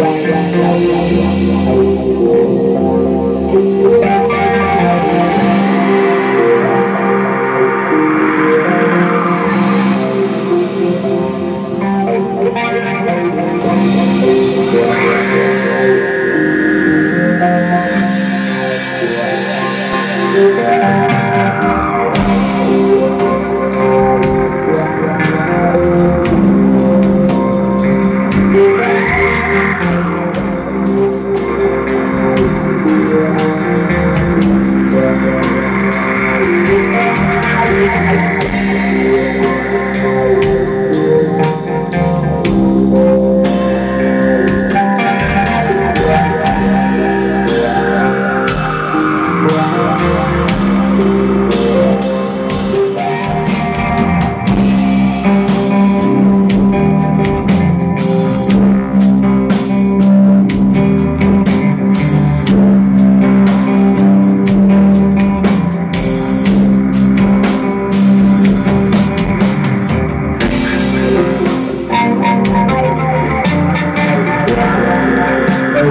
Música